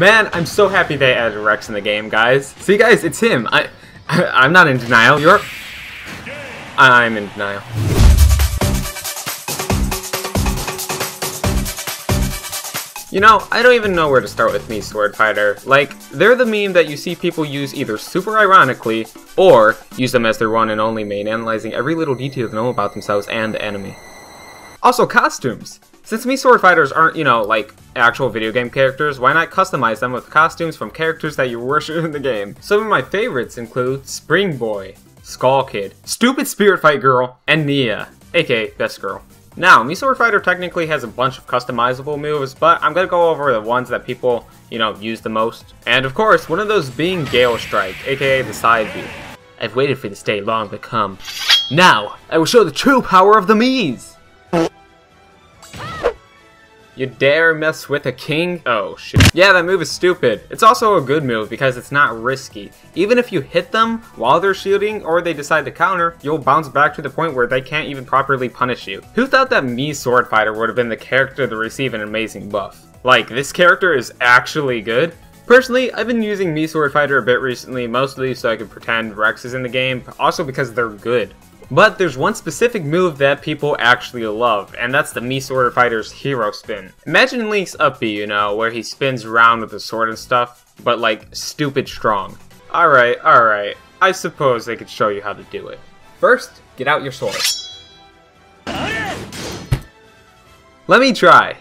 Man, I'm so happy they added Rex in the game, guys. See, guys, it's him. I, I am not in denial. You're... I'm in denial. You know, I don't even know where to start with Mii, Sword Fighter. Like, they're the meme that you see people use either super ironically, or use them as their one and only main, analyzing every little detail to know about themselves and the enemy. Also, costumes! Since Mii Sword Fighters aren't, you know, like, actual video game characters, why not customize them with costumes from characters that you worship in the game? Some of my favorites include Spring Boy, Skull Kid, Stupid Spirit Fight Girl, and Nia, aka Best Girl. Now, Mii Sword Fighter technically has a bunch of customizable moves, but I'm gonna go over the ones that people, you know, use the most. And of course, one of those being Gale Strike, aka the side B. I've waited for this day long to come. Now, I will show the true power of the Miis! You dare mess with a king? Oh, shit. Yeah, that move is stupid. It's also a good move because it's not risky. Even if you hit them while they're shielding or they decide to counter, you'll bounce back to the point where they can't even properly punish you. Who thought that Mii Sword Fighter would have been the character to receive an amazing buff? Like, this character is actually good? Personally, I've been using Mii Sword Fighter a bit recently, mostly so I can pretend Rex is in the game, also because they're good. But there's one specific move that people actually love, and that's the Mii Sword Fighter's Hero Spin. Imagine Link's up B, you know, where he spins around with the sword and stuff, but like, stupid strong. Alright, alright, I suppose they could show you how to do it. First, get out your sword. Let me try.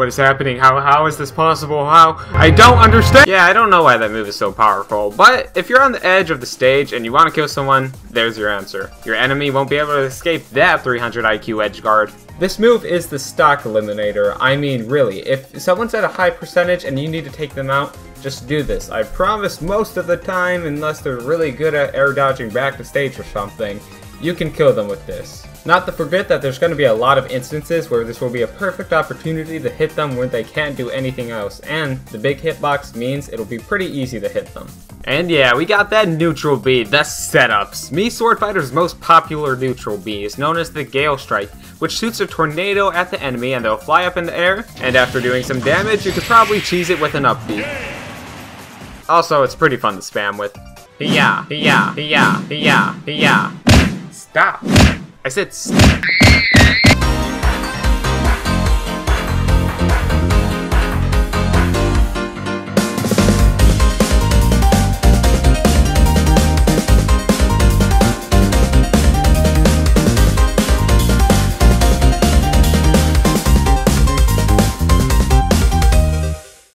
What is happening? How how is this possible? How? I don't understand! Yeah, I don't know why that move is so powerful, but if you're on the edge of the stage and you want to kill someone, there's your answer. Your enemy won't be able to escape that 300 IQ edge guard. This move is the stock eliminator. I mean, really, if someone's at a high percentage and you need to take them out, just do this. I promise most of the time, unless they're really good at air dodging back to stage or something, you can kill them with this. Not to forget that there's going to be a lot of instances where this will be a perfect opportunity to hit them when they can't do anything else, and the big hitbox means it'll be pretty easy to hit them. And yeah, we got that neutral B, the setups. Mii Sword Fighter's most popular neutral B is known as the Gale Strike, which shoots a tornado at the enemy and they'll fly up in the air, and after doing some damage, you could probably cheese it with an up B. Also, it's pretty fun to spam with. Yeah, yeah, yeah, yeah, yeah. Stop. I said stop.